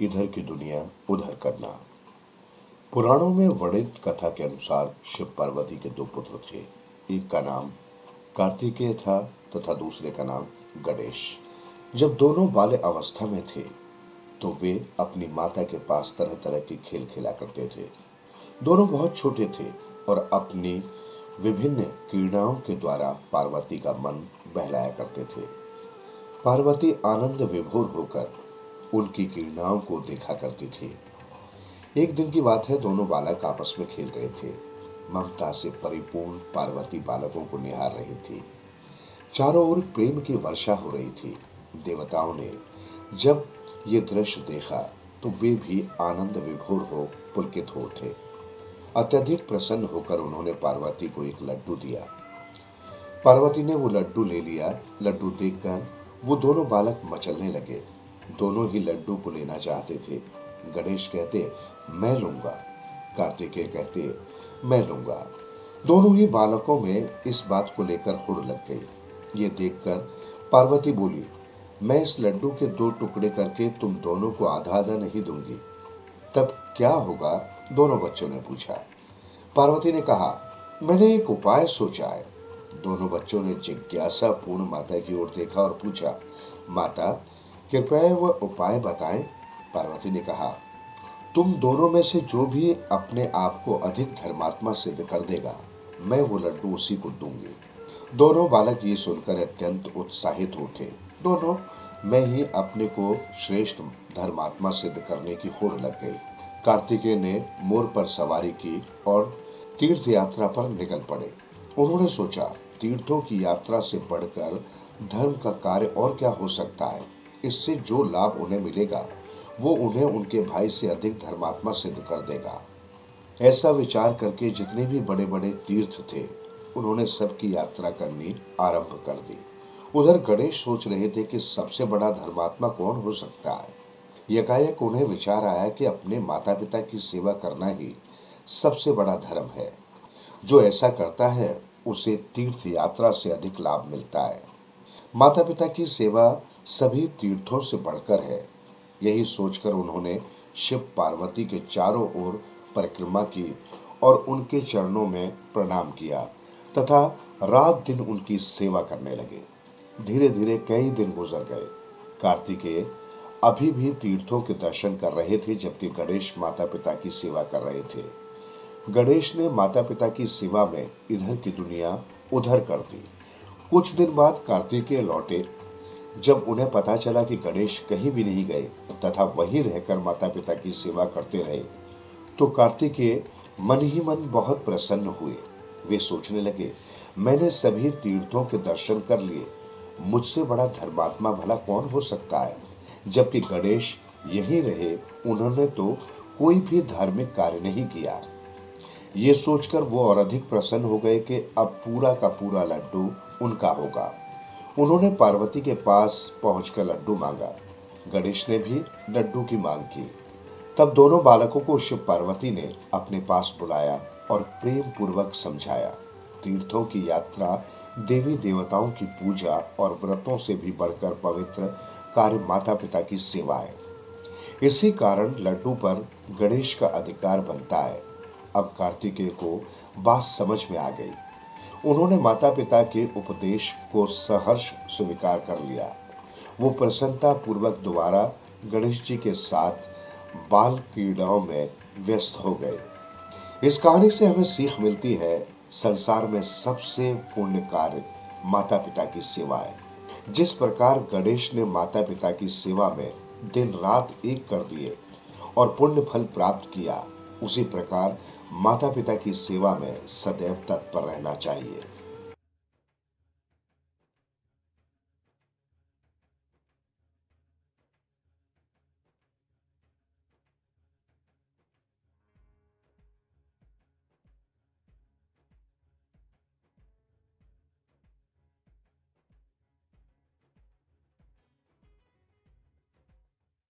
इधर की दुनिया, उधर करना। पुराणों में वर्णित कथा के अनुसार शिव पार्वती के दो पुत्र थे। एक का नाम कार्तिकेय था तथा दूसरे का नाम गणेश। जब दोनों बाल्य अवस्था में थे तो वे अपनी माता के पास तरह तरह के खेल खेला करते थे। दोनों बहुत छोटे थे और अपनी विभिन्न क्रीड़ाओं के द्वारा पार्वती का मन बहलाया करते थे। पार्वती आनंद विभोर होकर उनकी किरणाओं को देखा करती थी। एक दिन की बात है, दोनों बालक आपस में खेल रहे थे। ममता से परिपूर्ण पार्वती बालकों को निहार रही थी। चारों ओर प्रेम की वर्षा हो रही थी। देवताओं ने जब ये दृश्य देखा तो वे भी आनंद विभोर हो, पुलकित हो उठे अत्यधिक प्रसन्न होकर उन्होंने पार्वती को एक लड्डू दिया। पार्वती ने वो लड्डू ले लिया। लड्डू देखकर वो दोनों बालक मचलने लगे। दोनों ही लड्डू को लेना चाहते थे। गणेश कहते, मैं लूँगा। कार्तिकेय कहते, मैं लूँगा। दोनों ही बालकों में इस बात को लेकर हुड़ लग गई। ये देखकर पार्वती बोली, मैं इस लड्डू के दो टुकड़े करके तुम दोनों को आधा आधा नहीं दूँगी। तब क्या होगा दोनों बच्चों ने पूछा। पार्वती ने कहा, मैंने एक उपाय सोचा है। दोनों बच्चों ने जिज्ञासा पूर्ण माता की ओर देखा और पूछा, माता कृपया वह उपाय बताएँ, पार्वती ने कहा। तुम दोनों में से जो भी अपने आप को अधिक धर्मात्मा सिद्ध कर देगा, मैं वो लड्डू उसी को दूँगी। दोनों बालक ये सुनकर अत्यंत उत्साहित उठे दोनों, मैं ही अपने को श्रेष्ठ धर्मात्मा सिद्ध करने की होड़ लग गई। कार्तिकेय ने मोर पर सवारी की और तीर्थ यात्रा पर निकल पड़े। उन्होंने सोचा, तीर्थों की यात्रा से बढ़कर धर्म का कार्य और क्या हो सकता है? इससे जो लाभ उन्हें मिलेगा, वो उन्हें उनके भाई से अधिक धर्मात्मा सिद्ध कर देगा। ऐसा विचार करके जितने भी बड़े बड़े तीर्थ थे, उन्होंने सबकी यात्रा करनी आरंभ कर दी। उधर गणेश सोच रहे थे कि सबसे बड़ा धर्मात्मा कौन हो सकता है। यकायक उन्हें विचार आया कि अपने माता पिता की सेवा करना ही सबसे बड़ा धर्म है। जो ऐसा करता है, उसे तीर्थ यात्रा से अधिक लाभ मिलता है। माता पिता की सेवा सभी तीर्थों से बढ़कर है। यही सोचकर उन्होंने शिव पार्वती के चारों ओर परिक्रमा की और उनके चरणों में प्रणाम किया तथा रात दिन उनकी सेवा करने लगे। धीरे धीरे कई दिन गुजर गए। कार्तिकेय अभी भी तीर्थों के दर्शन कर रहे थे जबकि गणेश माता पिता की सेवा कर रहे थे। गणेश ने माता पिता की सेवा में इधर की दुनिया उधर कर दी। कुछ दिन बाद कार्तिकेय लौटे जब उन्हें पता चला कि गणेश कहीं भी नहीं गए तथा वहीं रहकर माता पिता की सेवा करते रहे तो कार्तिकेय मन ही मन बहुत प्रसन्न हुए। वे सोचने लगे, मैंने सभी तीर्थों के दर्शन कर लिए, मुझसे बड़ा धर्मात्मा भला कौन हो सकता है? जबकि गणेश यहीं रहे, उन्होंने तो कोई भी धार्मिक कार्य नहीं किया। ये सोचकर वो और अधिक प्रसन्न हो गए कि अब पूरा का पूरा लड्डू उनका होगा। उन्होंने पार्वती के पास पहुंचकर लड्डू मांगा। गणेश ने भी लड्डू की मांग की। तब दोनों बालकों को शिव पार्वती ने अपने पास बुलाया और प्रेम पूर्वक समझाया। तीर्थों की यात्रा, देवी देवताओं की पूजा और व्रतों से भी बढ़कर पवित्र कार्य माता पिता की सेवा है। इसी कारण लड्डू पर गणेश का अधिकार बनता है। अब कार्तिकेय को बात समझ में आ गई। उन्होंने माता पिता के उपदेश को सहर्ष स्वीकार कर लिया। वो प्रसन्नता पूर्वक दोबारा गणेश जी के साथ बाल क्रीड़ाओं में व्यस्त हो गए। इस कहानी से हमें सीख मिलती है, संसार में सबसे पुण्य कार्य माता पिता की सेवा है। जिस प्रकार गणेश ने माता पिता की सेवा में दिन रात एक कर दिए और पुण्य फल प्राप्त किया, उसी प्रकार माता पिता की सेवा में सदैव तत्पर रहना चाहिए।